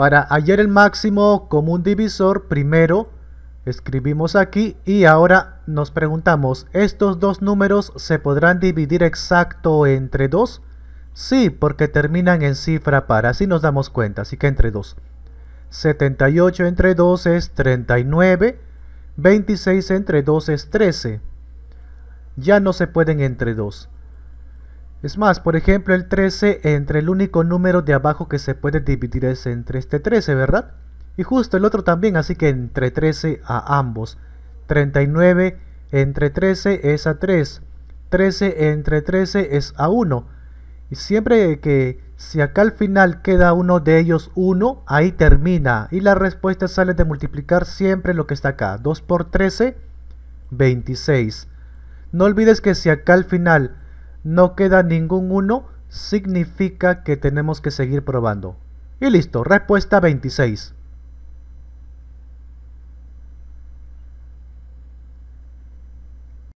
Para hallar el máximo común divisor, primero escribimos aquí y ahora nos preguntamos, ¿estos dos números se podrán dividir exacto entre 2? Sí, porque terminan en cifra par, así nos damos cuenta, así que entre 2. 78 entre 2 es 39, 26 entre 2 es 13. Ya no se pueden entre 2. Es más, por ejemplo, el 13 entre el único número de abajo que se puede dividir es entre este 13, ¿verdad? Y justo el otro también, así que entre 13 a ambos. 39 entre 13 es a 3. 13 entre 13 es a 1. Y siempre que si acá al final queda uno de ellos 1, ahí termina. Y la respuesta sale de multiplicar siempre lo que está acá. 2 por 13, 26. No olvides que si acá al final no queda ningún 1, significa que tenemos que seguir probando. Y listo, respuesta 26.